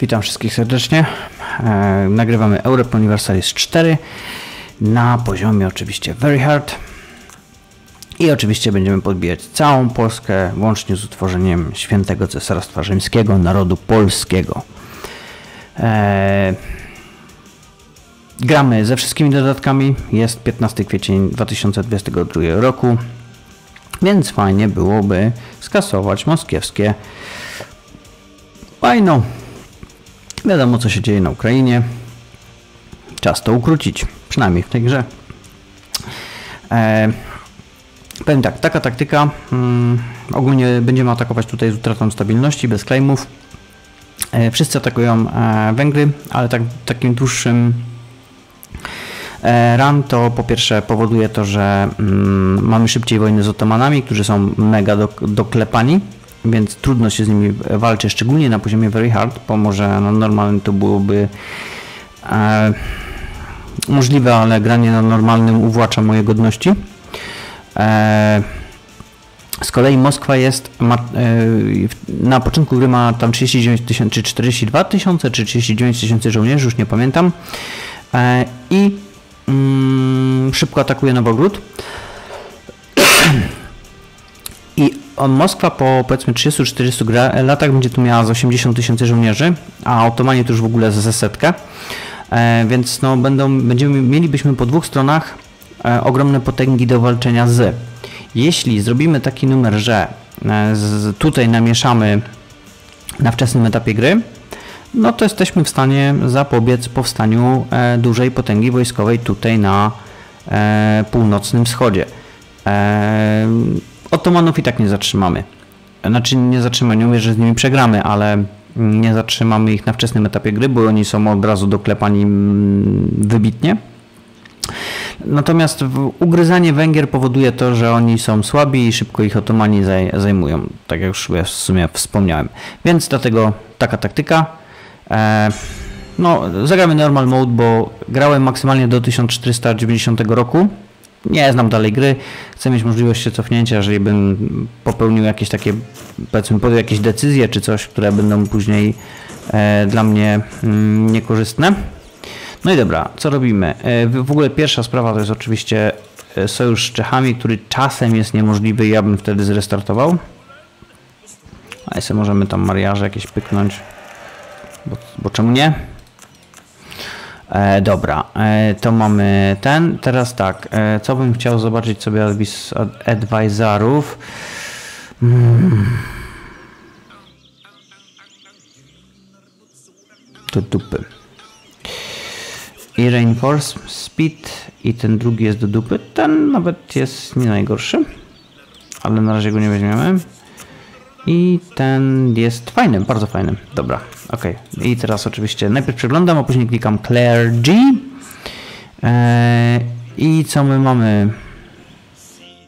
Witam wszystkich serdecznie. E, nagrywamy Europe Universalis 4 na poziomie oczywiście Very Hard. I oczywiście będziemy podbijać całą Polskę, łącznie z utworzeniem świętego Cesarstwa Rzymskiego, narodu polskiego. E, gramy ze wszystkimi dodatkami. Jest 15 kwiecień 2022 roku, więc fajnie byłoby skasować moskiewskie Fajno. Wiadomo, co się dzieje na Ukrainie. Czas to ukrócić, przynajmniej w tej grze. E, powiem tak, taka taktyka. Mm, ogólnie będziemy atakować tutaj z utratą stabilności, bez claimów. E, wszyscy atakują e, Węgry, ale tak, takim dłuższym e, run to po pierwsze powoduje to, że mm, mamy szybciej wojny z Otomanami, którzy są mega do, doklepani więc trudno się z nimi walczy, szczególnie na poziomie very hard, bo może na normalnym to byłoby e, możliwe, ale granie na normalnym uwłacza moje godności. E, z kolei Moskwa jest, ma, e, na początku gry ma tam 39 tysięcy, czy 42 tysiące, czy 39 tysięcy żołnierzy, już nie pamiętam. E, I mm, szybko atakuje Nowogród. Moskwa po powiedzmy 30-40 latach będzie tu miała z 80 tysięcy żołnierzy, a Otomanie to już w ogóle ze setkę. E, więc no, będą, będziemy, mielibyśmy po dwóch stronach e, ogromne potęgi do walczenia z. Jeśli zrobimy taki numer, że e, z, tutaj namieszamy na wczesnym etapie gry, no to jesteśmy w stanie zapobiec powstaniu dużej potęgi wojskowej tutaj na północnym wschodzie. Otomanów i tak nie zatrzymamy. Znaczy nie zatrzymamy, nie mówię, że z nimi przegramy, ale nie zatrzymamy ich na wczesnym etapie gry, bo oni są od razu doklepani mm, wybitnie. Natomiast ugryzanie Węgier powoduje to, że oni są słabi i szybko ich Otomani zajmują, tak jak już w sumie wspomniałem. Więc dlatego taka taktyka. E, no, zagramy normal mode, bo grałem maksymalnie do 1490 roku nie znam dalej gry, chcę mieć możliwość cofnięcia, jeżeli bym popełnił jakieś takie, powiedzmy, podjął jakieś decyzje czy coś, które będą później e, dla mnie mm, niekorzystne. No i dobra, co robimy? E, w ogóle pierwsza sprawa to jest oczywiście e, sojusz z Czechami, który czasem jest niemożliwy ja bym wtedy zrestartował. A jeszcze możemy tam mariaże jakieś pyknąć, bo, bo czemu nie? E, dobra, e, to mamy ten. Teraz tak, e, co bym chciał zobaczyć sobie od advisorów. Hmm. To dupy. I Reinforce Speed i ten drugi jest do dupy. Ten nawet jest nie najgorszy, ale na razie go nie weźmiemy. I ten jest fajny, bardzo fajny. Dobra, ok. I teraz oczywiście najpierw przeglądam, a później klikam Claire G. Eee, I co my mamy?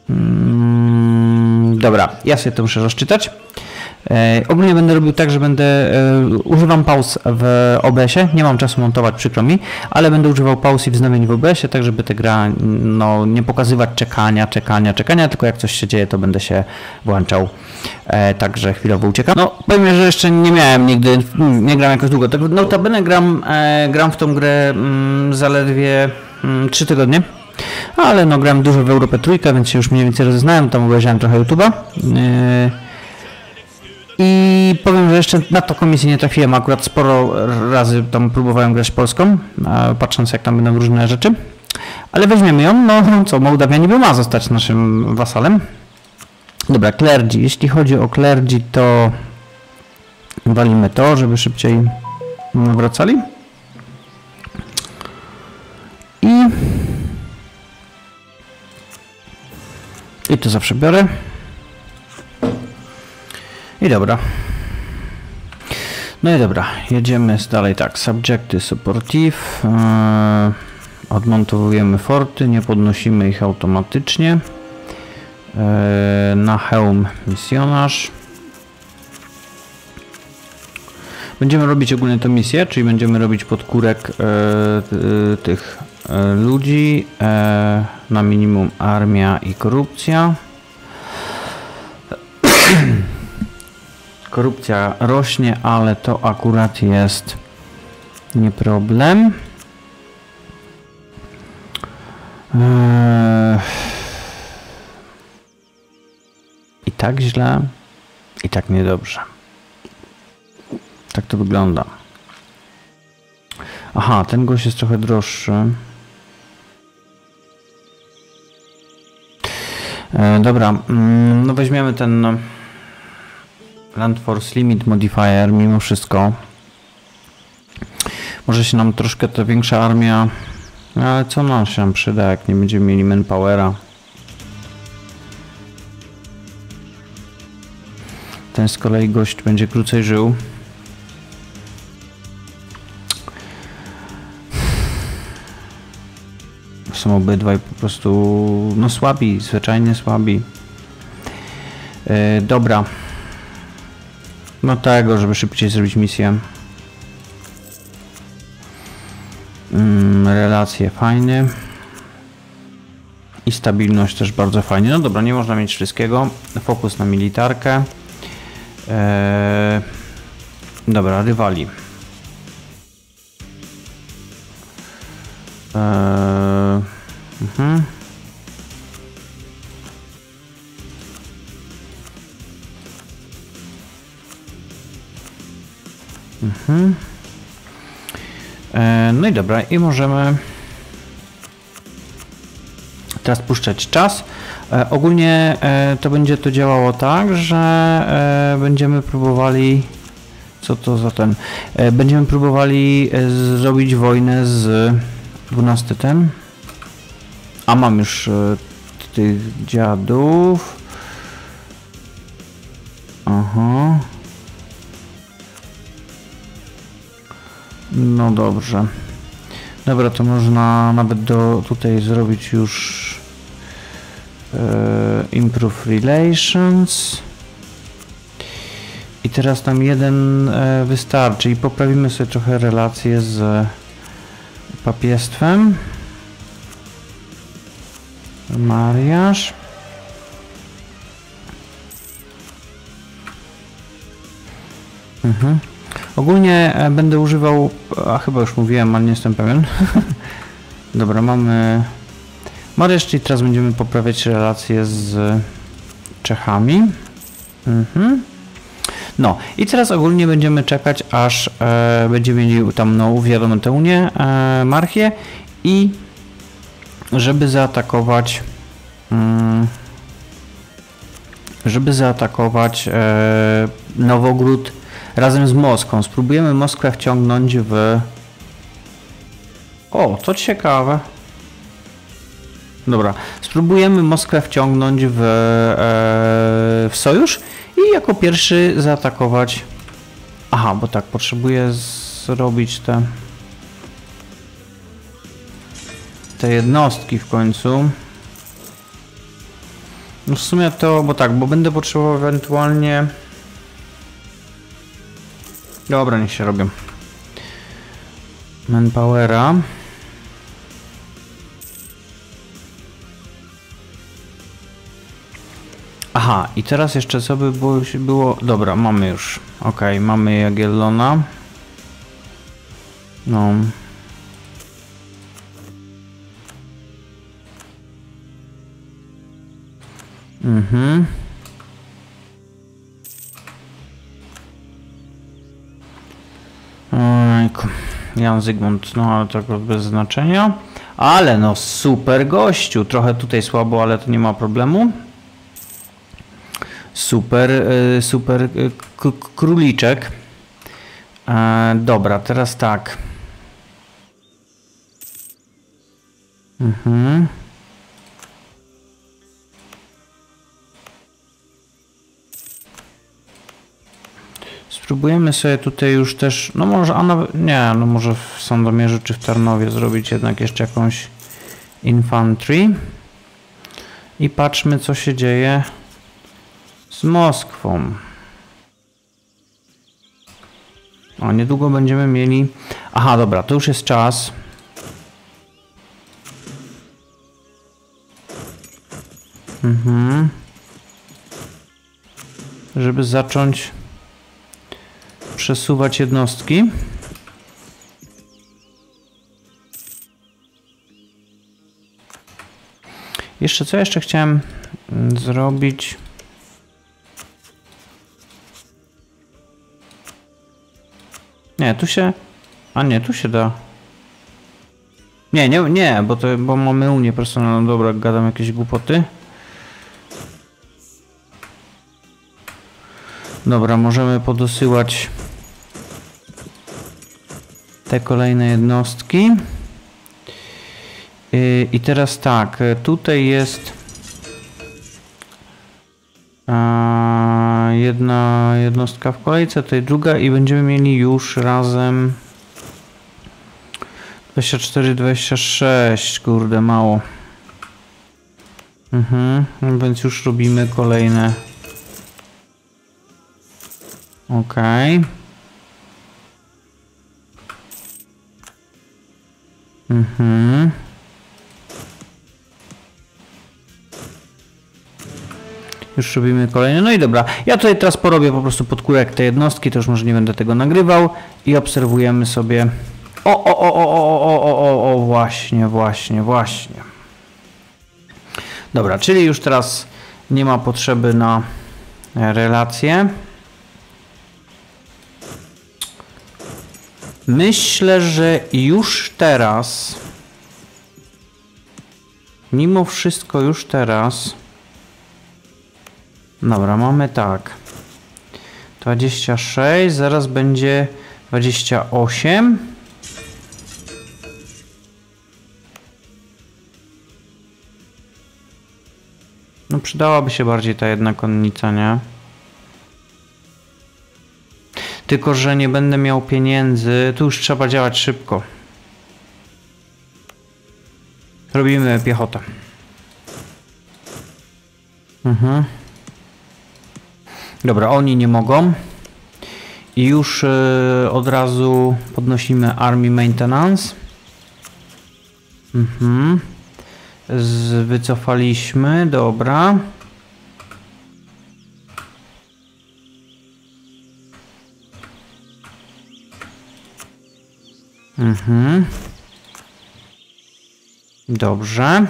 Mm, dobra, ja sobie to muszę rozczytać. E, ogólnie będę robił tak, że będę e, używam pauz w OBS-ie, nie mam czasu montować, przykro mi, ale będę używał pauz i wznowień w OBS-ie, tak żeby te gra no, nie pokazywać czekania, czekania, czekania, tylko jak coś się dzieje, to będę się włączał. E, także chwilowo uciekam. No, powiem, że jeszcze nie miałem nigdy, nie gram jakoś długo. Tak, notabene gram, gram w tą grę mm, zaledwie mm, 3 tygodnie. Ale no gram dużo w Europę Trójkę, więc się już mniej więcej rozeznałem, tam obejrzałem trochę YouTube'a. I powiem, że jeszcze na to komisję nie trafiłem. Akurat sporo razy tam próbowałem grać polską, patrząc jak tam będą różne rzeczy. Ale weźmiemy ją. No co, Mołdawia niby ma zostać naszym wasalem. Dobra, clergy. Jeśli chodzi o clergy, to walimy to, żeby szybciej wracali. I i to zawsze biorę. I dobra. No i dobra, jedziemy dalej tak. Subjecty supportive. Eee, odmontowujemy forty, nie podnosimy ich automatycznie. Eee, na hełm misjonarz. Będziemy robić ogólnie tę misję, czyli będziemy robić podkórek e, tych e, ludzi. E, na minimum armia i korupcja. Korupcja rośnie, ale to akurat jest nie problem. Eee... I tak źle, i tak niedobrze. Tak to wygląda. Aha, ten gość jest trochę droższy. E, dobra, mm, no weźmiemy ten Land Force Limit Modifier mimo wszystko. Może się nam troszkę ta większa armia... Ale co nam się przyda, jak nie będziemy mieli manpowera? Ten z kolei gość będzie krócej żył. Są obydwaj po prostu no słabi, zwyczajnie słabi. Yy, dobra. No tego, żeby szybciej zrobić misję. Mm, relacje fajne. I stabilność też bardzo fajnie. No dobra, nie można mieć wszystkiego. Fokus na militarkę. Eee, dobra, rywali. Eee, i dobra, i możemy teraz puszczać czas. E, ogólnie e, to będzie to działało tak, że e, będziemy próbowali co to za ten będziemy próbowali zrobić wojnę z 12 ten. A mam już tych dziadów. Aha. No dobrze dobra to można nawet do tutaj zrobić już E, improve relations. I teraz nam jeden e, wystarczy i poprawimy sobie trochę relacje z papiestwem. Mariaż mhm. Ogólnie e, będę używał a chyba już mówiłem, ale nie jestem pewien dobra, mamy Marysz, czyli teraz będziemy poprawiać relacje z Czechami. Mhm. No i teraz ogólnie będziemy czekać, aż e, będziemy mieli tam no, wiadomo tę Unię, e, Marchię i żeby zaatakować mm, żeby zaatakować e, Nowogród razem z Moskwą. Spróbujemy Moskwę wciągnąć w... O, to ciekawe. Dobra, spróbujemy Moskwę wciągnąć w, e, w sojusz i jako pierwszy zaatakować. Aha, bo tak, potrzebuję zrobić te te jednostki w końcu. No w sumie to, bo tak, bo będę potrzebował ewentualnie... Dobra, niech się robię. Manpowera. Aha, i teraz jeszcze co by było, było... Dobra, mamy już. Ok, mamy Jagiellona. No. Mhm. Jan Zygmunt, no ale tak bez znaczenia. Ale no super gościu. Trochę tutaj słabo, ale to nie ma problemu. Super, e, super e, króliczek. E, dobra, teraz tak. Mhm. Spróbujemy sobie tutaj już też, no może, a nawet, nie, no może w Sandomierzu czy w Tarnowie zrobić jednak jeszcze jakąś infantry. I patrzmy co się dzieje z Moskwą. O, niedługo będziemy mieli... Aha, dobra, to już jest czas. Mhm. Żeby zacząć przesuwać jednostki. Jeszcze co jeszcze chciałem mm, zrobić? Nie, tu się... A nie, tu się da. Nie, nie, nie, bo to bo mamy unię personalną. Dobra, gadam jakieś głupoty. Dobra, możemy podosyłać te kolejne jednostki. I teraz tak, tutaj jest jedna jednostka w kolejce, tutaj druga i będziemy mieli już razem 24, 26, kurde mało. Mhm, więc już robimy kolejne. Okej. Okay. Mhm. Już robimy kolejne. No i dobra, ja tutaj teraz porobię po prostu podkórek te jednostki, to już może nie będę tego nagrywał i obserwujemy sobie. O, o, o, o, o, o, o, o, o, właśnie, właśnie, właśnie. Dobra, czyli już teraz nie ma potrzeby na relacje. Myślę, że już teraz, mimo wszystko już teraz, dobra, mamy tak, 26, zaraz będzie 28. No przydałaby się bardziej ta jedna konnica, nie? Tylko, że nie będę miał pieniędzy. Tu już trzeba działać szybko. Robimy piechotę. Mhm. Dobra, oni nie mogą. I już yy, od razu podnosimy Army Maintenance. Mhm. Wycofaliśmy, dobra. Mhm. Dobrze.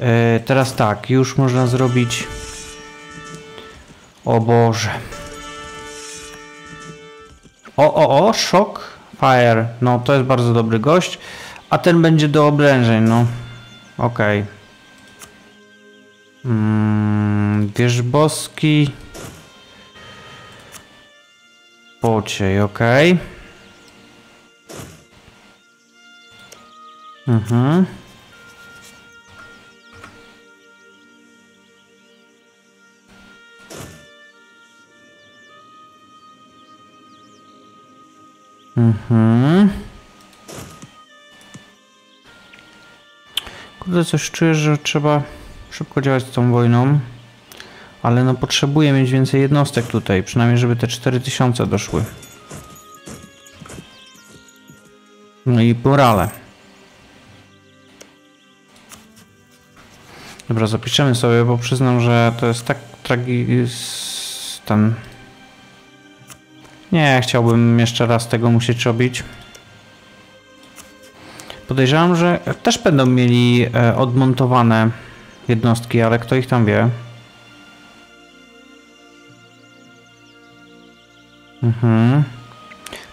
E, teraz tak, już można zrobić... O Boże. O, o, o, Shock Fire. No, to jest bardzo dobry gość. A ten będzie do obrężeń, no. Okej. Okay. Mm, boski. Pociej, okej. Okay. Mhm. Mhm. Kurde, coś czuję, że trzeba szybko działać z tą wojną. Ale no potrzebuję mieć więcej jednostek tutaj, przynajmniej żeby te 4000 doszły. No i morale. Dobra, zapiszemy sobie, bo przyznam, że to jest tak tragiczny ten... Nie, chciałbym jeszcze raz tego musieć robić. Podejrzewam, że też będą mieli e, odmontowane jednostki, ale kto ich tam wie. Mhm.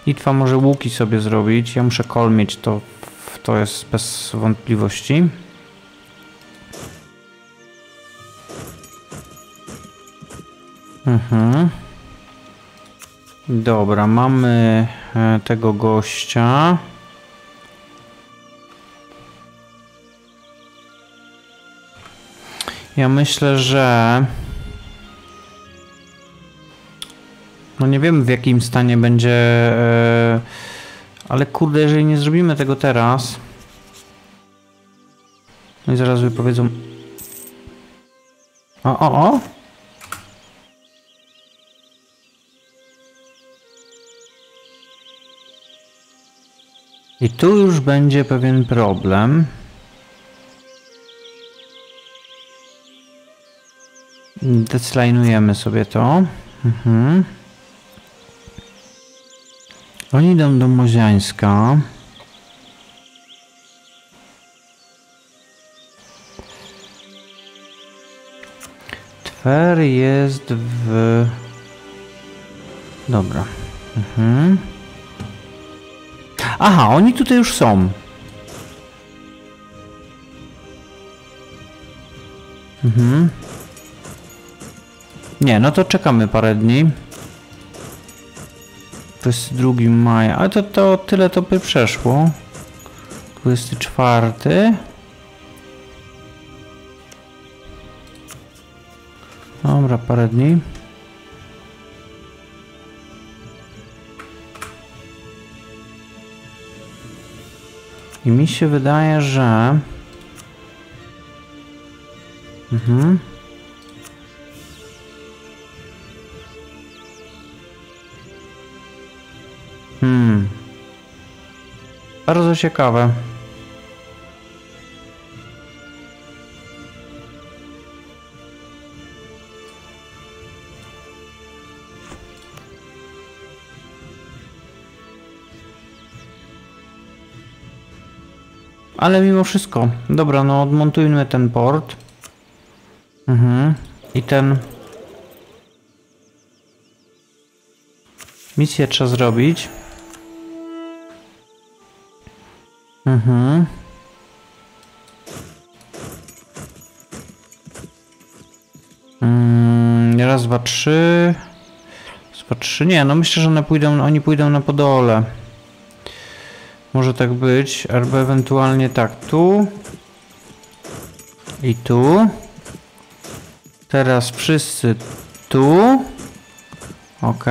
Litwa może łuki sobie zrobić. Ja muszę kol mieć, to, to jest bez wątpliwości. Mhm. Dobra, mamy e, tego gościa. Ja myślę, że... No nie wiem w jakim stanie będzie... E, ale kurde, jeżeli nie zrobimy tego teraz... No i zaraz wypowiedzą... O, o, o! I tu już będzie pewien problem. Deslajnujemy sobie to. Mhm. Oni idą do Moziańska. Twer jest w... Dobra. Mhm. Aha, oni tutaj już są. Mhm. Nie, no to czekamy parę dni. 22 maja, ale to, to tyle to by przeszło. 24. Dobra, parę dni. I mi się wydaje, że... Mhm. Hmm. Bardzo ciekawe. Ale mimo wszystko. Dobra, no odmontujmy ten port. Mhm. I ten... Misję trzeba zrobić. Mhm. Mm, raz, dwa, trzy. Raz, dwa, trzy. Nie, no myślę, że one pójdą, oni pójdą na podole. Może tak być, albo ewentualnie tak, tu i tu. Teraz wszyscy tu. Ok.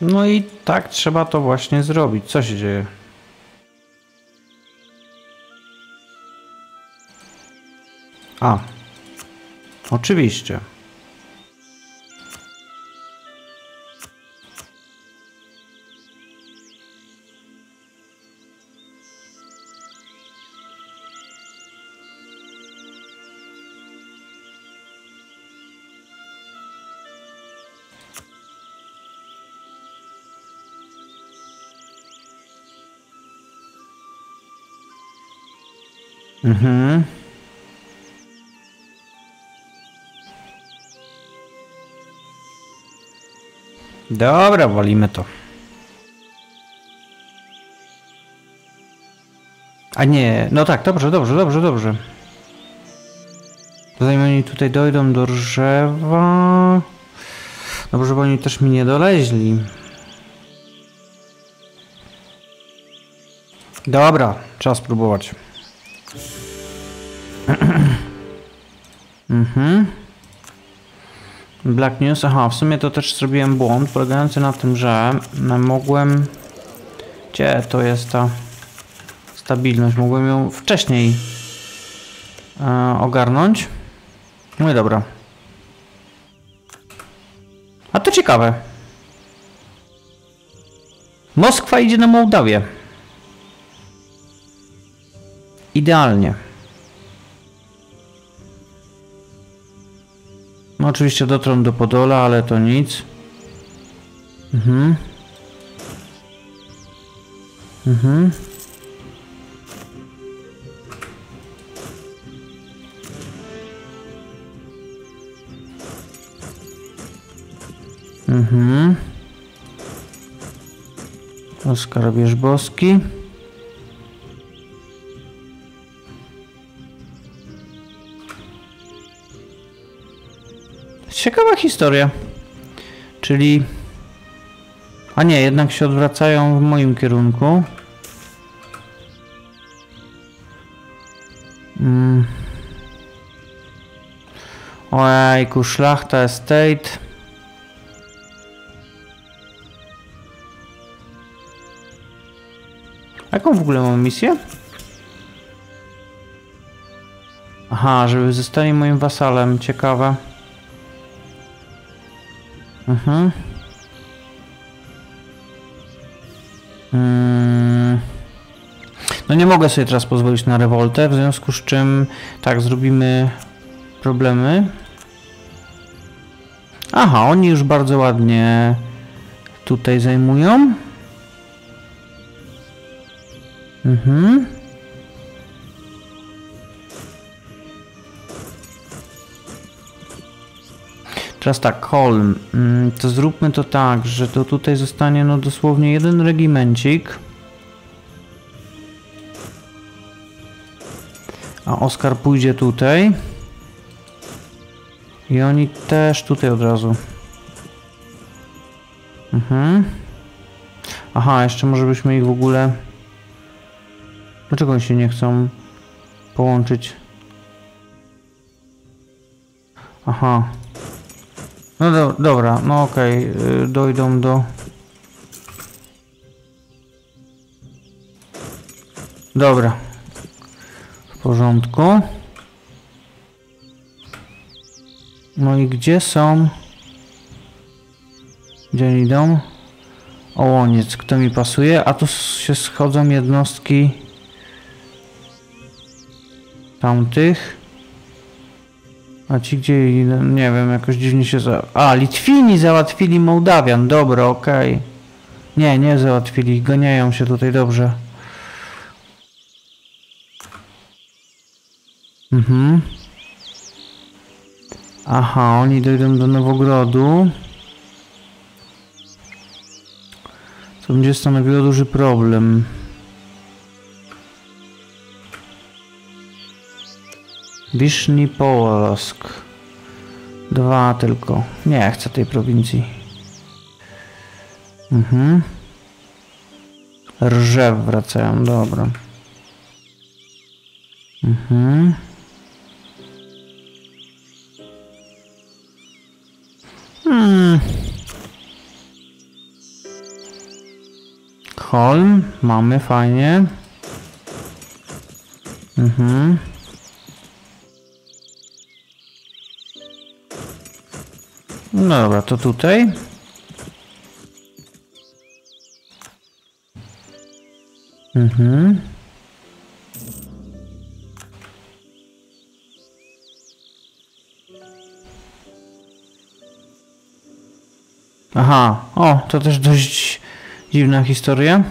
No i tak trzeba to właśnie zrobić. Co się dzieje? A. Oczywiście. Dobra, walimy to. A nie, no tak, dobrze, dobrze, dobrze, dobrze. Zanim oni tutaj dojdą do drzewa... Dobrze, żeby oni też mi nie doleźli. Dobra, trzeba spróbować. mhm. Black News, aha, w sumie to też zrobiłem błąd polegający na tym, że mogłem... Gdzie to jest ta stabilność? Mogłem ją wcześniej e, ogarnąć. No i dobra. A to ciekawe. Moskwa idzie na Mołdawię. Idealnie. No oczywiście dotrą do Podola, ale to nic. Mhm. Mhm. Mhm. Oskar Bierzbowski. Ciekawa historia. Czyli... A nie, jednak się odwracają w moim kierunku. Mm. Ojejku, szlachta estate. Jaką w ogóle mam misję? Aha, żeby zostali moim wasalem. Ciekawe. Mhm. Hmm. No nie mogę sobie teraz pozwolić na rewoltę, w związku z czym tak, zrobimy problemy. Aha, oni już bardzo ładnie tutaj zajmują. Mhm. Teraz tak, Holm. Mm, To zróbmy to tak, że to tutaj zostanie no dosłownie jeden regimencik. A Oskar pójdzie tutaj. I oni też tutaj od razu. Mhm. Aha, jeszcze może byśmy ich w ogóle... Dlaczego oni się nie chcą połączyć? Aha. No do, dobra, no okej, okay. dojdą do... Dobra. W porządku. No i gdzie są... Gdzie idą? Ołoniec, kto mi pasuje? A tu się schodzą jednostki tamtych. A ci gdzie, nie wiem, jakoś dziwnie się za... A, Litwini załatwili Mołdawian, dobra, okej. Okay. Nie, nie załatwili, ganiają się tutaj dobrze. Mhm. Aha, oni dojdą do Nowogrodu. Co będzie stanowiło duży problem. Wiszni Polsk. Dwa tylko. Nie chcę tej prowincji. Mhm. Rżew wracają, dobra. Mhm. Hmm. Holm, mamy fajnie. Mhm. No dobra, to tutaj. Mhm. Aha, o, to też dość dziwna historia.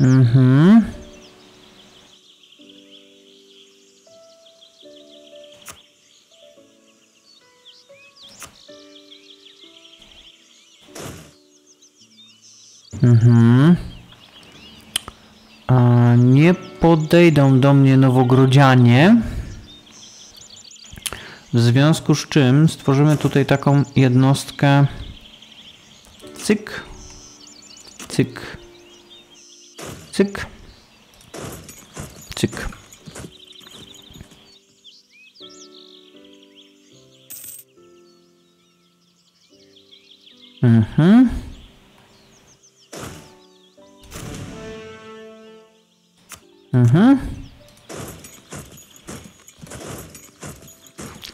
Mhm. Mhm. A nie podejdą do mnie nowogrodzianie. W związku z czym stworzymy tutaj taką jednostkę cyk, cyk, cyk, cyk. Mhm. Mhm.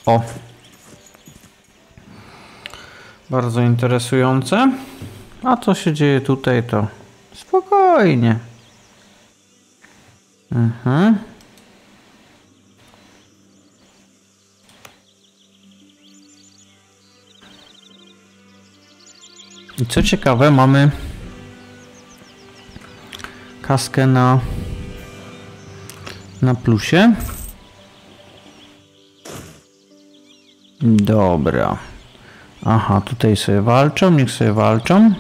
O. Bardzo interesujące. A co się dzieje tutaj, to spokojnie. Mhm. I co ciekawe, mamy kaskę na na plusie. Dobra. Aha, tutaj sobie walczą, niech sobie walczą.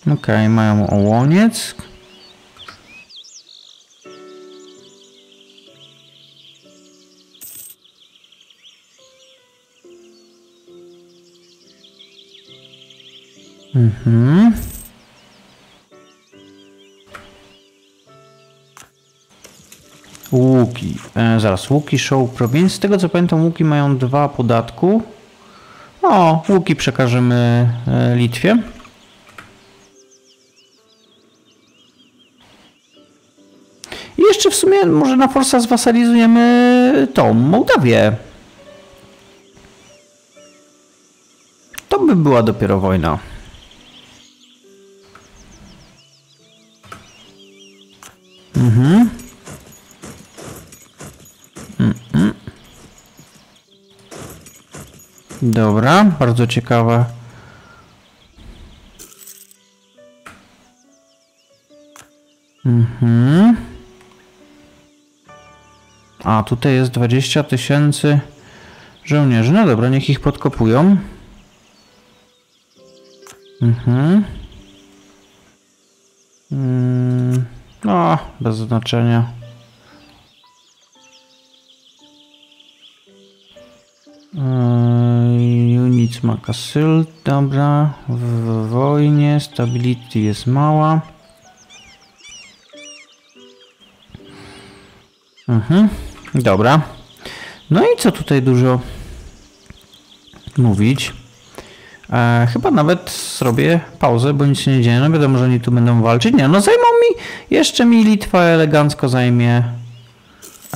Okej, okay, mają ołoniec. Mhm. Łuki. E, zaraz, łuki show prowincji. Z tego co pamiętam, łuki mają dwa podatku. O, łuki przekażemy e, Litwie. I jeszcze w sumie może na Forsa zwasalizujemy tą Mołdawię. To by była dopiero wojna. Dobra, bardzo ciekawe. Mhm. A, tutaj jest 20 tysięcy żołnierzy. No dobra, niech ich podkopują. Mhm. Mm, no, bez znaczenia. Units ma Kasyl, dobra. W wojnie stability jest mała. Mhm, dobra. No i co tutaj dużo mówić? E, chyba nawet zrobię pauzę, bo nic się nie dzieje. No wiadomo, że oni tu będą walczyć. Nie, no zajmą mi, jeszcze mi Litwa elegancko zajmie.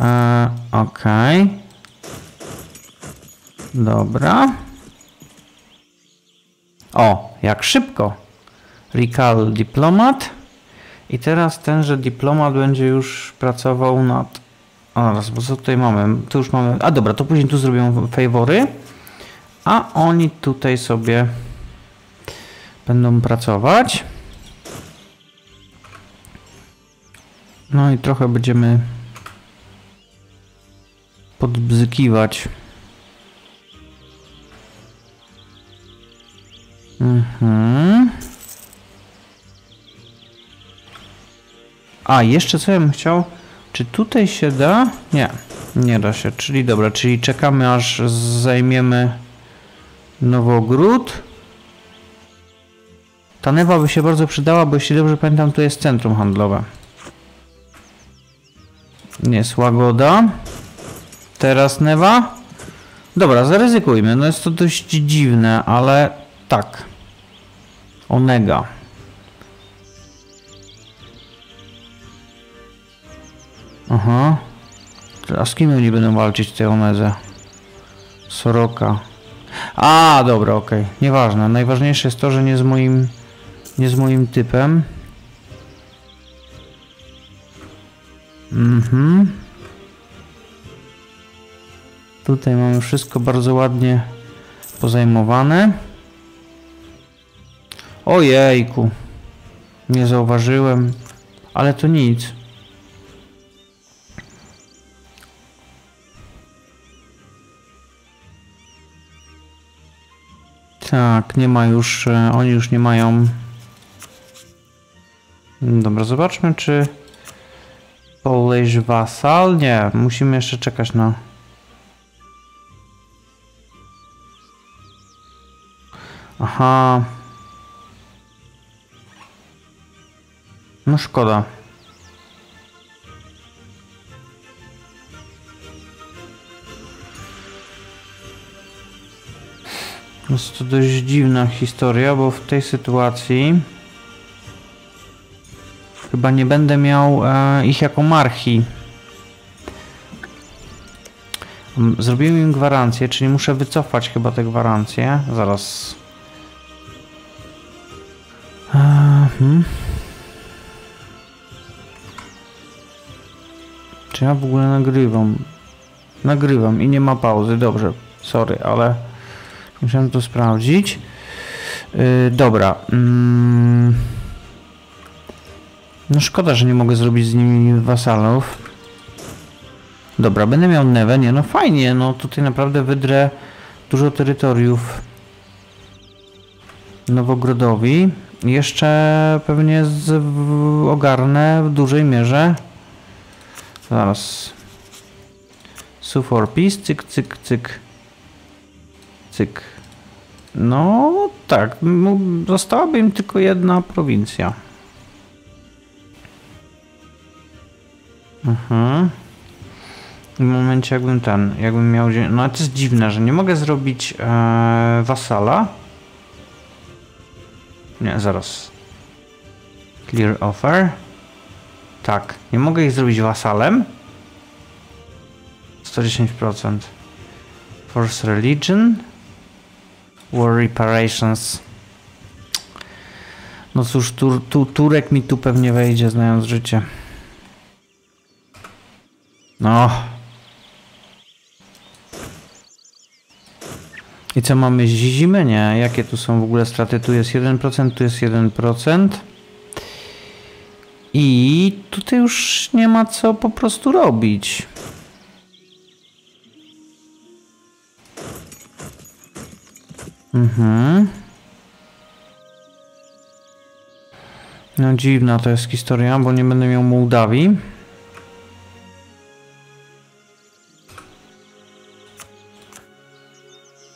E, Okej. Okay. Dobra. O, jak szybko. Recall diplomat. I teraz tenże dyplomat będzie już pracował nad... O, raz, bo co tutaj mamy? Tu już mamy... A dobra, to później tu zrobią favory. A oni tutaj sobie będą pracować. No i trochę będziemy podbzykiwać. Mhm. A, jeszcze co ja bym chciał? Czy tutaj się da? Nie, nie da się. Czyli dobra, czyli czekamy aż zajmiemy Nowogród. Ta newa by się bardzo przydała, bo jeśli dobrze pamiętam, to jest centrum handlowe. Nie, Łagoda. Teraz newa. Dobra, zaryzykujmy. No jest to dość dziwne, ale tak. Onega. Aha. A z kim oni będą walczyć w tej Onedze? Soroka. A, dobra, okej. Okay. Nieważne. Najważniejsze jest to, że nie z moim... Nie z moim typem. Mhm. Tutaj mamy wszystko bardzo ładnie pozajmowane. Ojejku. Nie zauważyłem. Ale to nic. Tak, nie ma już, e, oni już nie mają. Dobra, zobaczmy czy Polish Vassal? Nie, musimy jeszcze czekać na... Aha. No szkoda. Jest to dość dziwna historia, bo w tej sytuacji chyba nie będę miał e, ich jako marchi. Zrobiłem im gwarancję, czyli muszę wycofać chyba te gwarancje. Zaraz. E, Czy ja w ogóle nagrywam? Nagrywam i nie ma pauzy. Dobrze, sorry, ale musiałem to sprawdzić. Yy, dobra. Mm. No szkoda, że nie mogę zrobić z nimi wasalów. Dobra, będę miał Newę. Nie, no fajnie. No tutaj naprawdę wydrę dużo terytoriów Nowogrodowi. Jeszcze pewnie z, w, ogarnę w dużej mierze Zaraz. Sufor Peace, cyk, cyk, cyk. Cyk. No tak, zostałaby im tylko jedna prowincja. Mhm. W momencie jakbym ten, jakbym miał... No to jest dziwne, że nie mogę zrobić ee, wasala. Nie, zaraz. Clear offer. Tak, nie mogę ich zrobić wasalem. 110%. Force Religion. War Reparations. No cóż, tu, Turek mi tu pewnie wejdzie, znając życie. No. I co mamy? Zimę? Nie. Jakie tu są w ogóle straty? Tu jest 1%, tu jest 1%. I tutaj już nie ma co po prostu robić. Mhm. No dziwna to jest historia, bo nie będę miał Mołdawii.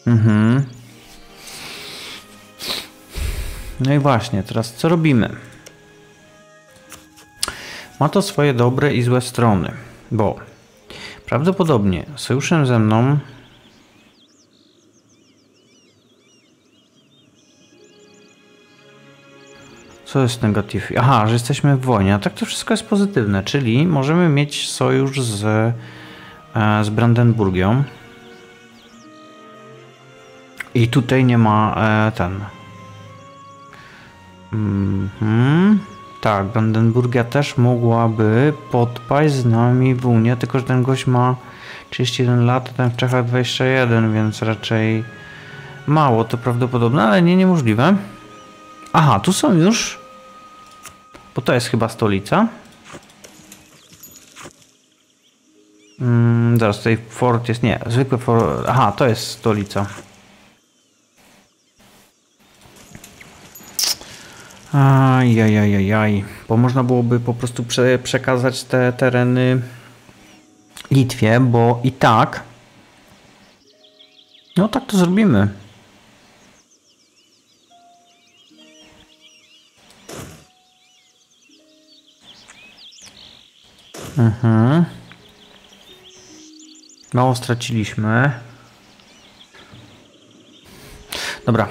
Mhm. No i właśnie, teraz co robimy? Ma to swoje dobre i złe strony, bo prawdopodobnie sojuszem ze mną Co jest negatyw? Aha, że jesteśmy w wojnie. A tak to wszystko jest pozytywne, czyli możemy mieć sojusz z, e, z Brandenburgią. I tutaj nie ma e, ten. Mhm. Tak, Brandenburgia też mogłaby podpaść z nami w Unię, tylko że ten gość ma 31 lat, ten w Czechach 21, więc raczej mało to prawdopodobne, ale nie niemożliwe. Aha, tu są już, bo to jest chyba stolica. Mm, zaraz tutaj fort jest, nie, zwykły fort, aha, to jest stolica. Ajajajajaj, bo można byłoby po prostu prze, przekazać te tereny Litwie, bo i tak no tak to zrobimy. Mhm. Mało straciliśmy. Dobra,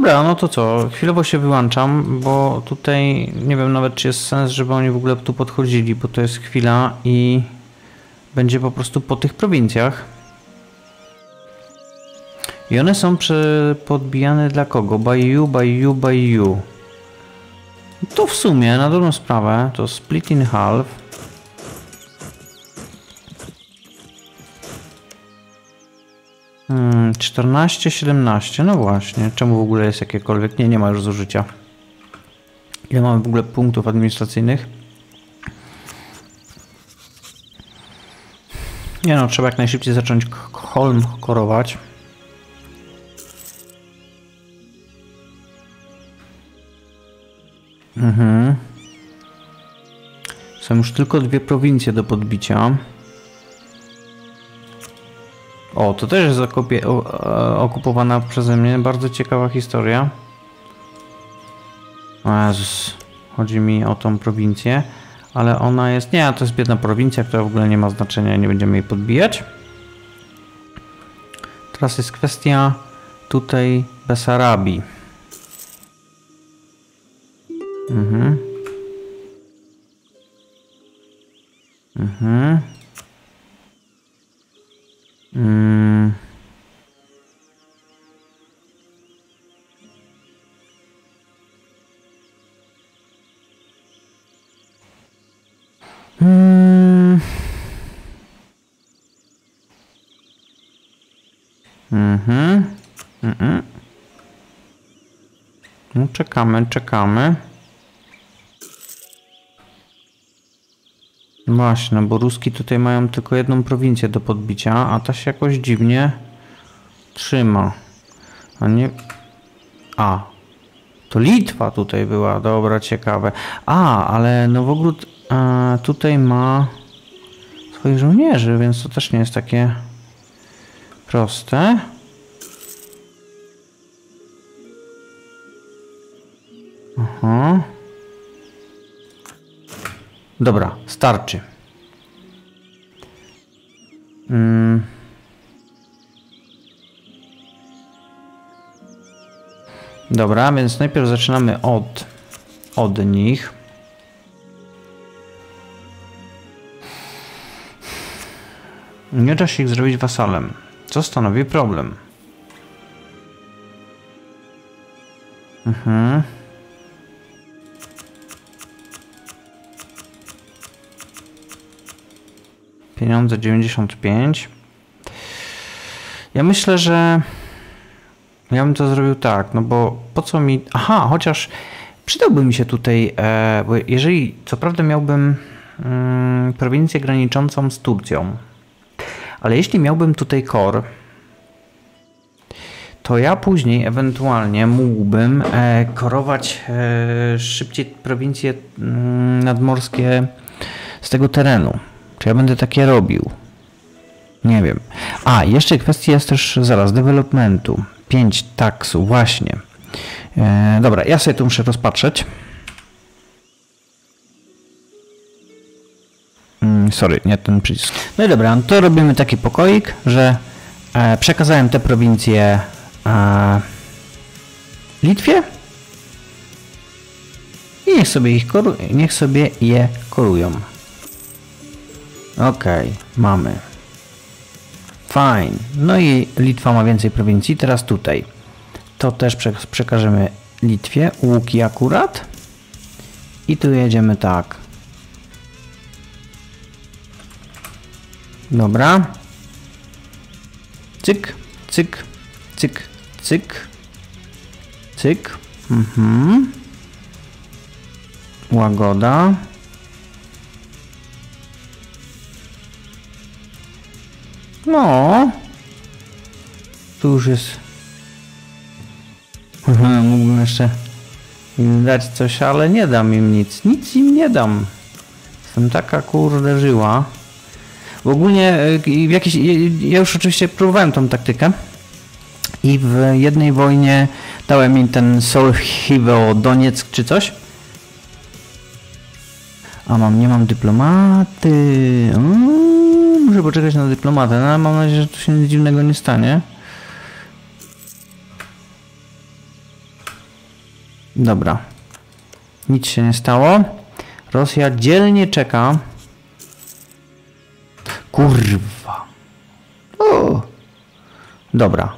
Dobra, no to co? Chwilowo się wyłączam, bo tutaj nie wiem nawet, czy jest sens, żeby oni w ogóle tu podchodzili, bo to jest chwila i będzie po prostu po tych prowincjach. I one są podbijane dla kogo? By you, by you, by you. To w sumie, na dobrą sprawę, to split in half. 14, 17, no właśnie. Czemu w ogóle jest jakiekolwiek? Nie, nie ma już zużycia. Ile mamy w ogóle punktów administracyjnych? Nie no, trzeba jak najszybciej zacząć Holm korować. Mhm. Są już tylko dwie prowincje do podbicia. O, to też jest okupie, e, okupowana przeze mnie. Bardzo ciekawa historia. O Jezus. Chodzi mi o tą prowincję. Ale ona jest... Nie, to jest biedna prowincja, która w ogóle nie ma znaczenia. Nie będziemy jej podbijać. Teraz jest kwestia tutaj Besarabii. Mhm. Mhm. Mm. Hmm. Mhm. Mhm. No, czekamy, czekamy. Właśnie, bo Ruski tutaj mają tylko jedną prowincję do podbicia, a ta się jakoś dziwnie trzyma. A nie... A, to Litwa tutaj była, dobra, ciekawe. A, ale Nowogród a, tutaj ma swoich żołnierzy, więc to też nie jest takie proste. Aha. Dobra, starczy. Mm. Dobra, więc najpierw zaczynamy od, od nich. Nie da się ich zrobić wasalem, co stanowi problem. Mhm. Pieniądze 95. Ja myślę, że ja bym to zrobił tak, no bo po co mi. Aha, chociaż przydałby mi się tutaj, e, bo jeżeli co prawda miałbym mm, prowincję graniczącą z Turcją, ale jeśli miałbym tutaj kor, to ja później ewentualnie mógłbym e, korować e, szybciej prowincje mm, nadmorskie z tego terenu. Czy ja będę takie robił? Nie wiem. A, jeszcze kwestia jest też zaraz developmentu. 5 taksu, właśnie. E, dobra, ja sobie tu muszę rozpatrzeć. Mm, sorry, nie ten przycisk. No i dobra, to robimy taki pokoik, że e, przekazałem te prowincje e, Litwie i niech sobie, ich niech sobie je korują. Ok, mamy. Fine. No i Litwa ma więcej prowincji. Teraz tutaj. To też przekażemy Litwie. Łuki akurat. I tu jedziemy tak. Dobra. Cyk, cyk, cyk, cyk. Cyk. Mhm. Łagoda. No. Tu już jest. Mógłbym jeszcze im dać coś, ale nie dam im nic. Nic im nie dam. Jestem taka kurde żyła. W ogóle e, w jakiejś, ja już oczywiście próbowałem tą taktykę i w jednej wojnie dałem im ten Soul Hero Donieck czy coś. A mam, nie mam dyplomaty. Mm muszę poczekać na dyplomatę, no ale mam nadzieję, że tu się nic dziwnego nie stanie. Dobra. Nic się nie stało. Rosja dzielnie czeka. Kurwa. O. Dobra.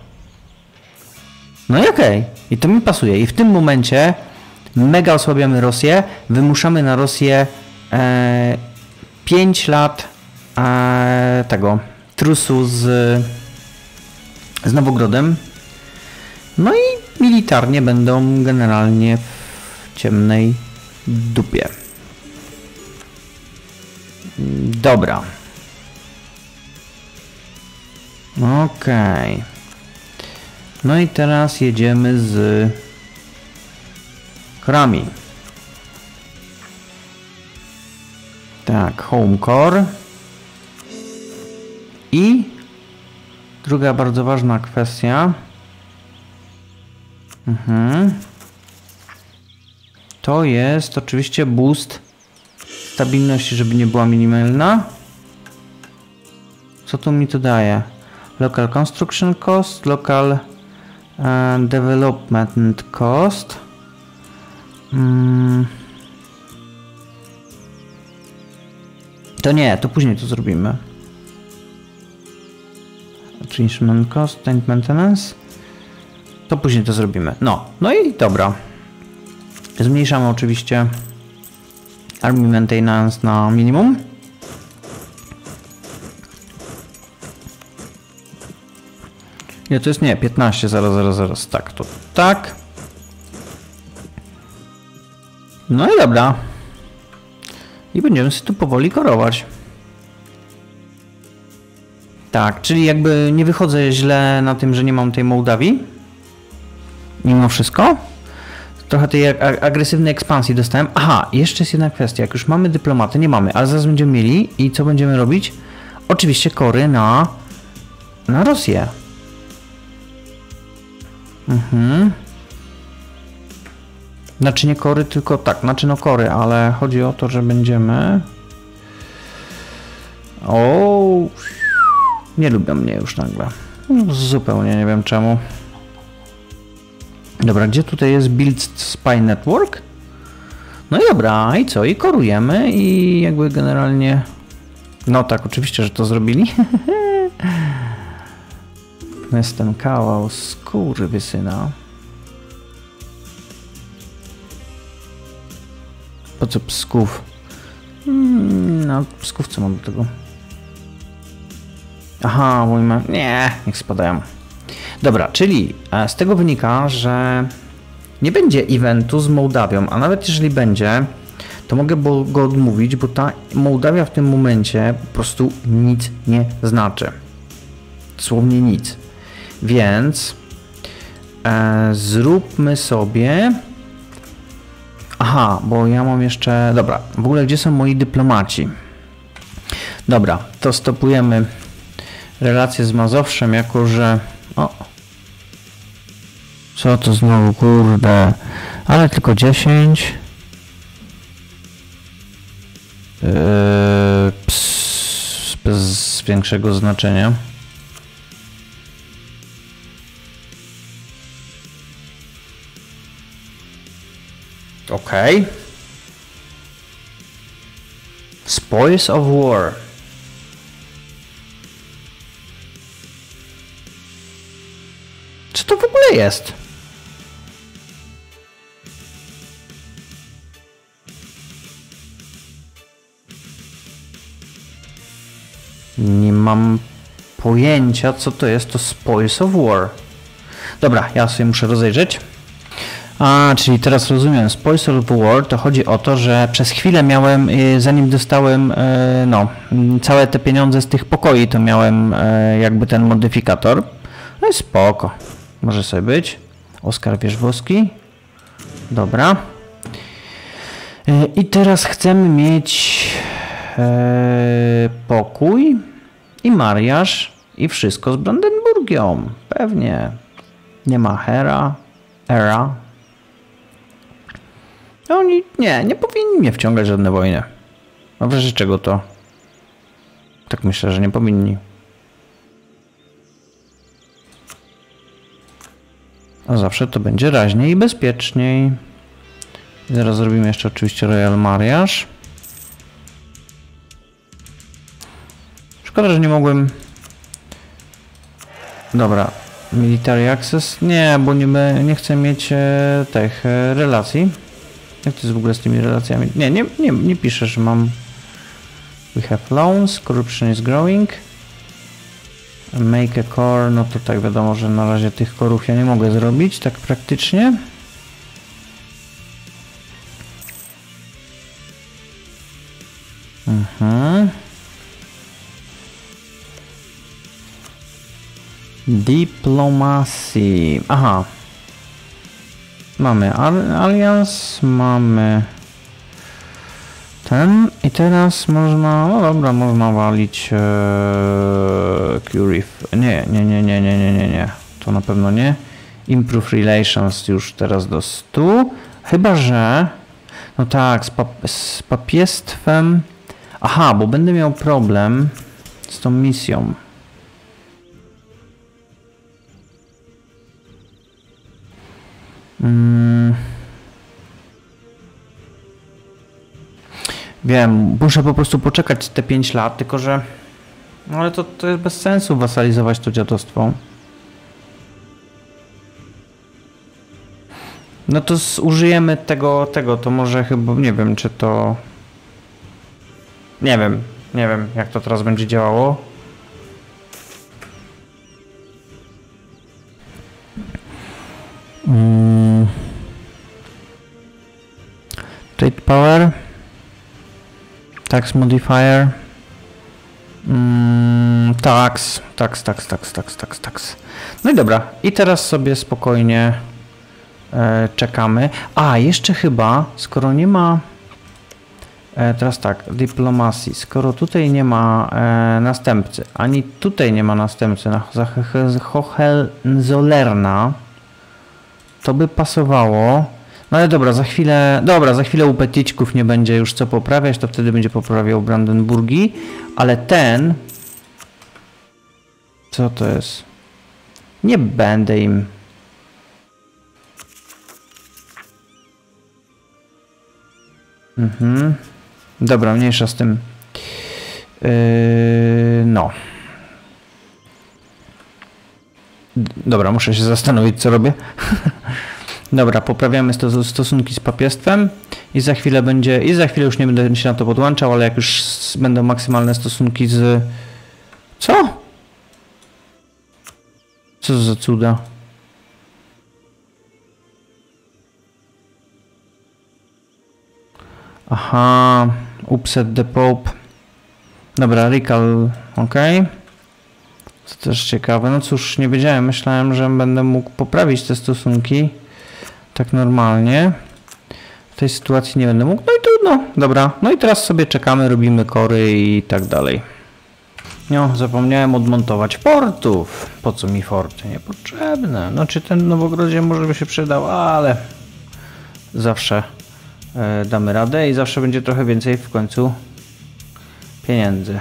No i okej. Okay. I to mi pasuje. I w tym momencie mega osłabiamy Rosję. Wymuszamy na Rosję e, 5 lat tego trusu z, z Nowogrodem. No i militarnie będą generalnie w ciemnej dupie. Dobra. Okej. Okay. No i teraz jedziemy z krami. Tak, home core. I druga bardzo ważna kwestia. Mhm. To jest oczywiście boost stabilności, żeby nie była minimalna. Co tu mi to daje? Local construction cost, local uh, development cost. Mm. To nie, to później to zrobimy instrument cost, tank maintenance. To później to zrobimy. No, no i dobra. Zmniejszamy oczywiście army maintenance na minimum. Nie, to jest nie, 15, 0, 0, 0, tak, to tak. No i dobra. I będziemy sobie tu powoli korować. Tak, czyli jakby nie wychodzę źle na tym, że nie mam tej Mołdawii. Mimo wszystko. Trochę tej agresywnej ekspansji dostałem. Aha, jeszcze jest jedna kwestia. Jak już mamy dyplomatę, nie mamy, ale zaraz będziemy mieli i co będziemy robić? Oczywiście kory na, na Rosję. Mhm. Znaczy nie kory, tylko tak, znaczy no kory, ale chodzi o to, że będziemy... O, nie lubią mnie już nagle. Zupełnie nie wiem czemu. Dobra, gdzie tutaj jest Build Spy Network? No i dobra, i co? I korujemy i jakby generalnie... No tak, oczywiście, że to zrobili. jest ten kawał wysyna. Po co Psków? Hmm, no, Psków co mam do tego? Aha, mój ma... Nie, niech spadają. Dobra, czyli e, z tego wynika, że nie będzie eventu z Mołdawią, a nawet jeżeli będzie, to mogę go odmówić, bo ta Mołdawia w tym momencie po prostu nic nie znaczy. Dosłownie nic. Więc e, zróbmy sobie. Aha, bo ja mam jeszcze. Dobra, w ogóle gdzie są moi dyplomaci? Dobra, to stopujemy relacje z Mazowszem, jako że. O. Co to znowu, kurde. Ale tylko 10. Yy, bez większego znaczenia. Ok. Spoils of War. Jest? Nie mam pojęcia, co to jest to Spoils of War. Dobra, ja sobie muszę rozejrzeć. A, czyli teraz rozumiem, Spoils of War to chodzi o to, że przez chwilę miałem, y, zanim dostałem y, no, całe te pieniądze z tych pokoi, to miałem y, jakby ten modyfikator. No i spoko. Może sobie być. Oskar Wierzbowski. Dobra. I teraz chcemy mieć pokój i mariaż i wszystko z Brandenburgią. Pewnie. Nie ma Hera, Era, no oni nie, nie powinni mnie wciągać w żadne wojny. A w razie czego to? Tak myślę, że nie powinni. A zawsze to będzie raźniej i bezpieczniej. Zaraz zrobimy jeszcze oczywiście Royal Mariage. Szkoda, że nie mogłem... Dobra. Military Access? Nie, bo nie, nie chcę mieć e, tych e, relacji. Jak to jest w ogóle z tymi relacjami? Nie, nie, nie, nie piszę, że mam We have loans, corruption is growing. Make a core, no to tak wiadomo, że na razie tych korów ja nie mogę zrobić tak praktycznie. Mhm. Diplomacy. Aha, Mamy alians, mamy ten i teraz można, no dobra, można walić e, Curif. Nie, nie, nie, nie, nie, nie, nie, nie. To na pewno nie. Improve Relations już teraz do 100. Chyba, że no tak, z, pap z papiestwem. Aha, bo będę miał problem z tą misją. Hmm. Wiem, muszę po prostu poczekać te 5 lat, tylko że. No ale to, to jest bez sensu wasalizować to dziadostwo. No to użyjemy tego, tego, to może chyba, nie wiem, czy to... Nie wiem, nie wiem, jak to teraz będzie działało. Mm. Trade power. Tax modifier. Mm, tax, tax, tax, tax, tax, tax, tax. No i dobra. I teraz sobie spokojnie e, czekamy. A, jeszcze chyba, skoro nie ma... E, teraz tak, dyplomacji. Skoro tutaj nie ma e, następcy, ani tutaj nie ma następcy na Hohenzollern'a, to by pasowało. No ale dobra, za chwilę, dobra, za chwilę u Petyczków nie będzie już co poprawiać, to wtedy będzie poprawiał Brandenburgi, ale ten... Co to jest? Nie będę im... Mhm. Dobra, mniejsza z tym. Yy, no. Dobra, muszę się zastanowić, co robię. Dobra, poprawiamy stosunki z papiestwem i za chwilę będzie, i za chwilę już nie będę się na to podłączał, ale jak już będą maksymalne stosunki z... Co? Co za cuda. Aha, upset the Pope. Dobra, recall, ok. To też ciekawe. No cóż, nie wiedziałem. Myślałem, że będę mógł poprawić te stosunki. Tak normalnie. W tej sytuacji nie będę mógł. No i trudno. Dobra. No i teraz sobie czekamy, robimy kory i tak dalej. No, zapomniałem odmontować portów. Po co mi forty? Niepotrzebne. Znaczy ten Nowogrodzie może by się przydał, ale zawsze e, damy radę i zawsze będzie trochę więcej w końcu pieniędzy.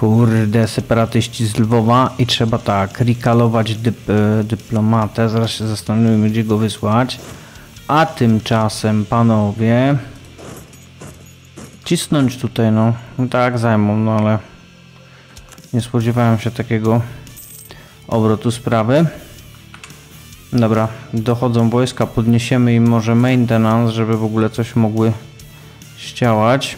Kurde, separatyści z Lwowa i trzeba tak, rikalować dyp, e, dyplomatę, zaraz się zastanowimy gdzie go wysłać. A tymczasem panowie cisnąć tutaj no, no tak zajmą, no ale nie spodziewałem się takiego obrotu sprawy. Dobra, dochodzą wojska, podniesiemy im może maintenance, żeby w ogóle coś mogły ściałać.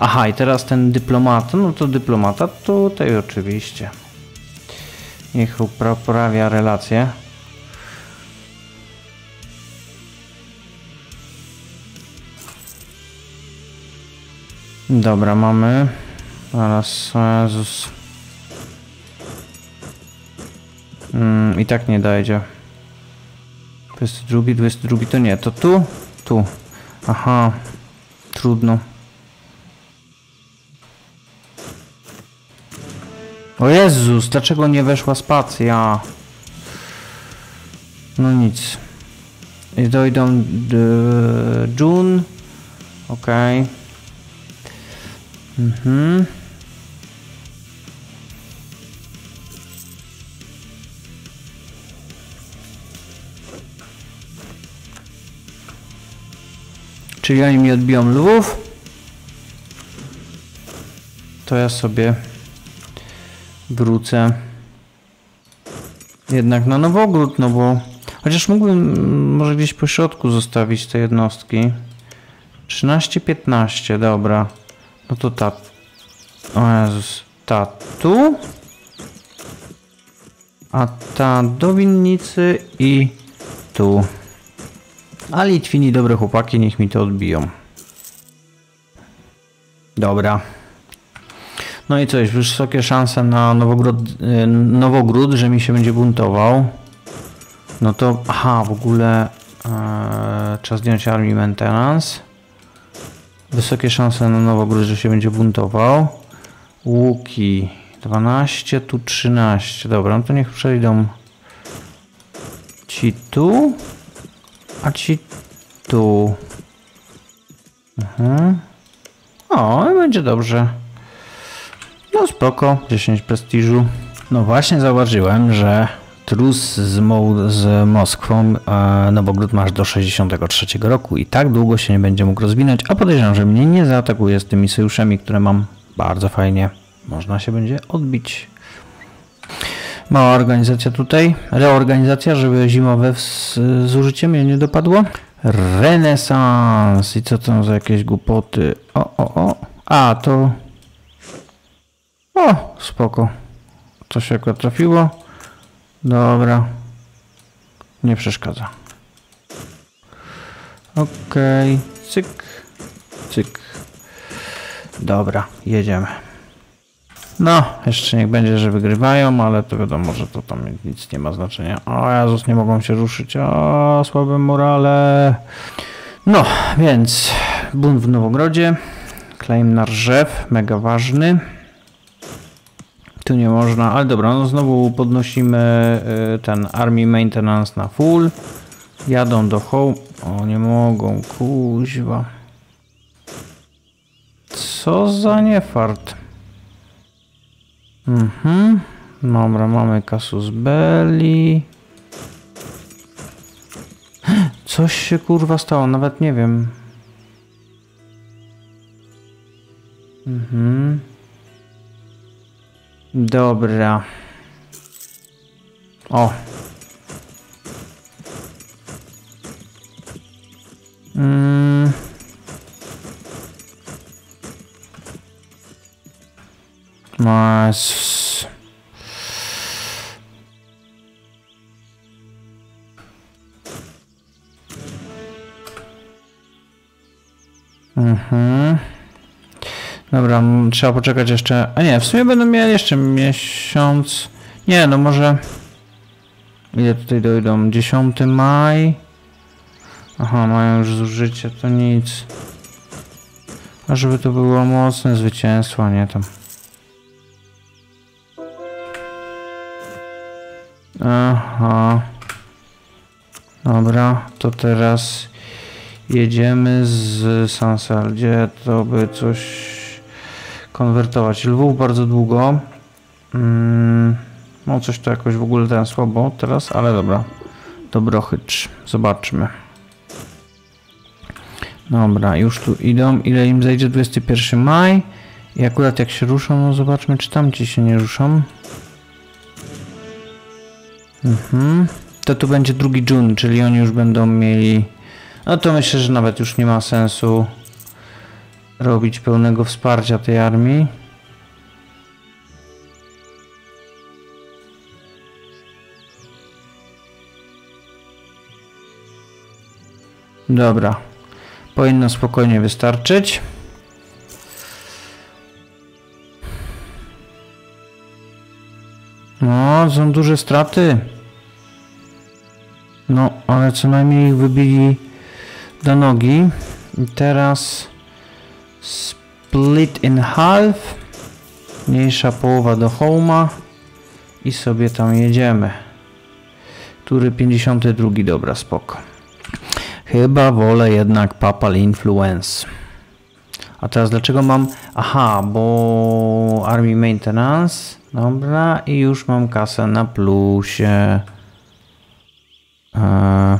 Aha, i teraz ten dyplomata, no to dyplomata tutaj oczywiście. Niech poprawia relacje. Dobra, mamy. Zaraz, Jezus. Mm, I tak nie dojdzie. 22, 22 to nie, to tu? Tu. Aha. Trudno. O Jezus, dlaczego nie weszła spacja? No nic. I dojdą June. Okay. Mhm. Czyli oni mi odbiją lwów. To ja sobie wrócę jednak na Nowogród, no bo chociaż mógłbym może gdzieś po środku zostawić te jednostki. 13-15, dobra. No to ta... O Jezus, ta tu. A ta do winnicy i tu. A Litwini dobre chłopaki, niech mi to odbiją. Dobra. No i coś, wysokie szanse na Nowogród, y, Nowogród, że mi się będzie buntował. No to, aha, w ogóle e, trzeba zdjąć armii maintenance. Wysokie szanse na Nowogród, że się będzie buntował. Łuki 12, tu 13. Dobra, no to niech przejdą ci tu, a ci tu. Mhm. O, będzie dobrze. No spoko, 10 prestiżu. No właśnie zauważyłem, że trus z, Mo z Moskwą e, Nowogród masz do 63 roku i tak długo się nie będzie mógł rozwinąć, a podejrzewam, że mnie nie zaatakuje z tymi sojuszami, które mam bardzo fajnie. Można się będzie odbić. Mała organizacja tutaj. Reorganizacja, żeby zimowe zużycie mnie nie dopadło. Renesans. I co to za jakieś głupoty? O, o, o. A, to o, spoko. To się akurat trafiło. Dobra. Nie przeszkadza. Okej. Okay. Cyk. Cyk. Dobra, jedziemy. No, jeszcze niech będzie, że wygrywają, ale to wiadomo, że to tam nic nie ma znaczenia. O Jezus, nie mogą się ruszyć. O, słabe morale. No, więc bunt w Nowogrodzie. Claim na Rzew, mega ważny tu nie można, ale dobra, no znowu podnosimy y, ten Army Maintenance na full. Jadą do home. O, nie mogą, kuźwa. Co za niefart. Mhm. Dobra, mamy Casus Belli. Coś się kurwa stało, nawet nie wiem. Mhm. Dobra. O. Mm. Mas... Mhm. Dobra, trzeba poczekać jeszcze. A nie, w sumie będę miał jeszcze miesiąc. Nie, no może. Ile tutaj dojdą? 10 maj. Aha, mają już zużycie, to nic. A żeby to było mocne zwycięstwo, nie tam. Aha. Dobra, to teraz jedziemy z Sansal, gdzie to by coś konwertować. Lwów bardzo długo. Mm, no coś to jakoś w ogóle ten słabo teraz, ale dobra. Dobrochycz. Zobaczmy. Dobra, już tu idą. Ile im zajdzie 21 maj? I akurat jak się ruszą, no zobaczmy, czy tam ci się nie ruszą. Mhm. To tu będzie drugi June, czyli oni już będą mieli... No to myślę, że nawet już nie ma sensu robić pełnego wsparcia tej armii. Dobra. Powinno spokojnie wystarczyć. No, są duże straty. No, ale co najmniej ich wybili do nogi. I teraz split in half. Mniejsza połowa do homa. I sobie tam jedziemy. Który 52, dobra, spoko. Chyba wolę jednak Papal Influence. A teraz dlaczego mam... Aha, bo Army Maintenance. Dobra, i już mam kasę na plusie. Eee.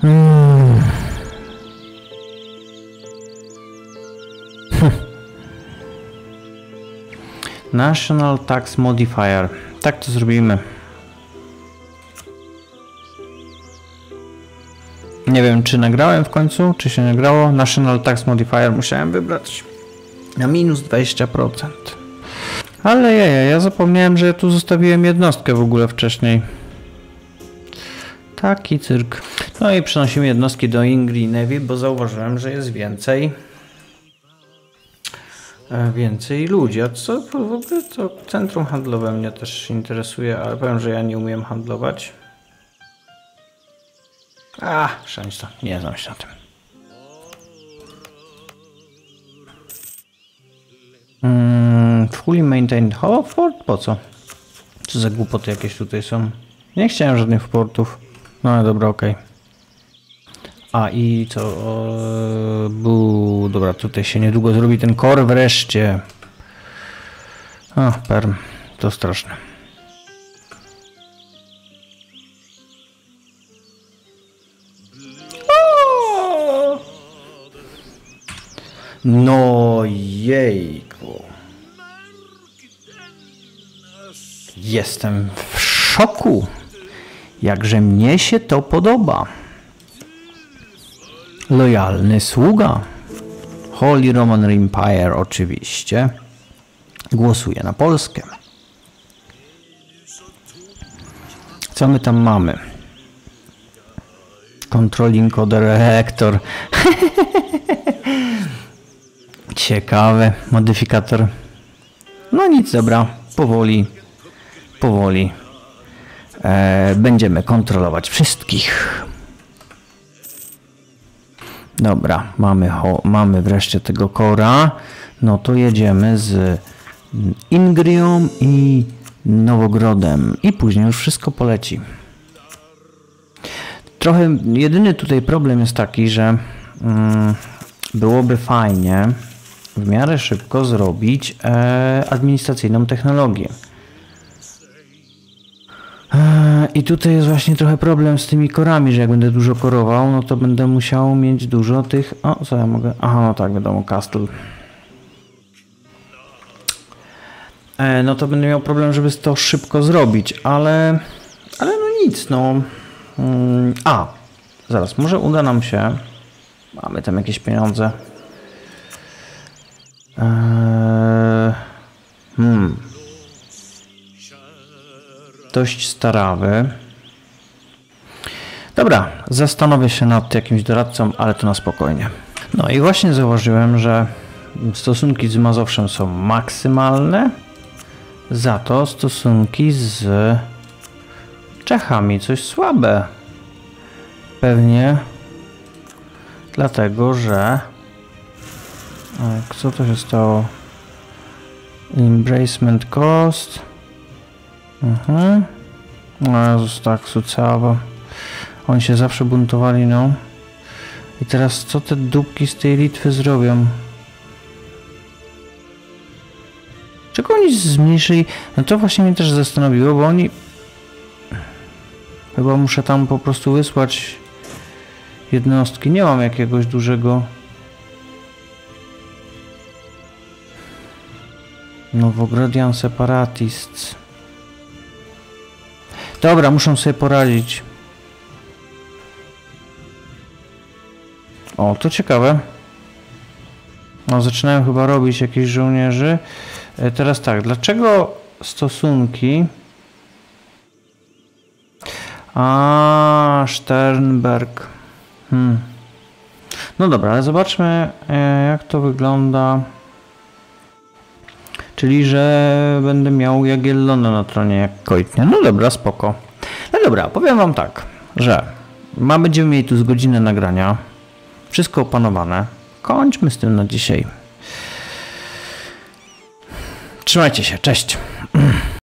Hmm. National Tax Modifier. Tak to zrobimy. Nie wiem, czy nagrałem w końcu, czy się nagrało. National Tax Modifier musiałem wybrać na minus 20%. Ale ja, ja, ja zapomniałem, że ja tu zostawiłem jednostkę w ogóle wcześniej. Taki cyrk. No i przenosimy jednostki do Ingri Navy, bo zauważyłem, że jest więcej więcej ludzi. A co w ogóle to centrum handlowe mnie też interesuje, ale powiem, że ja nie umiem handlować. A, szansa, nie znam się na tym. Mm, fully maintained Howard? Po co? Co za głupoty jakieś tutaj są? Nie chciałem żadnych portów. No ale dobra, okej. Okay. A i co? O, bu, dobra, tutaj się niedługo zrobi ten kor wreszcie. A, perm. To straszne. No jejku. Jestem w szoku. Jakże mnie się to podoba. Lojalny sługa. Holy Roman Empire oczywiście. Głosuje na Polskę. Co my tam mamy? Controlling Coder Reactor. Ciekawe. Modyfikator. No nic, dobra. Powoli. Powoli. E, będziemy kontrolować wszystkich. Dobra, mamy, mamy wreszcie tego kora. No to jedziemy z Ingrią i Nowogrodem. I później już wszystko poleci. Trochę, jedyny tutaj problem jest taki, że mm, byłoby fajnie w miarę szybko zrobić e, administracyjną technologię. I tutaj jest właśnie trochę problem z tymi korami, że jak będę dużo korował, no to będę musiał mieć dużo tych... O, co ja mogę... Aha, no tak, wiadomo, castle. E, no to będę miał problem, żeby to szybko zrobić, ale... Ale no nic, no... Mm, a, zaraz, może uda nam się... Mamy tam jakieś pieniądze. Eee, hmm. Dość starawy. Dobra, zastanowię się nad jakimś doradcą, ale to na spokojnie. No i właśnie zauważyłem, że stosunki z Mazowszem są maksymalne, za to stosunki z Czechami coś słabe. Pewnie dlatego, że co to się stało? Embracement cost. Mhm. No Jezus, tak, sucawa. Oni się zawsze buntowali, no. I teraz co te dupki z tej Litwy zrobią? Czego oni zmniejszyli? No to właśnie mnie też zastanowiło, bo oni... Chyba muszę tam po prostu wysłać jednostki. Nie mam jakiegoś dużego... Nowogrodian Separatists. Dobra, muszę sobie poradzić. O, to ciekawe. No, zaczynają chyba robić jakieś żołnierzy. E, teraz tak, dlaczego stosunki... A, Sternberg. Hmm. No dobra, ale zobaczmy e, jak to wygląda. Czyli, że będę miał Jagiellona na tronie jak Kojtnia. No dobra, spoko. No dobra, powiem wam tak, że ma, będziemy mieli tu z godzinę nagrania. Wszystko opanowane. Kończmy z tym na dzisiaj. Trzymajcie się, cześć.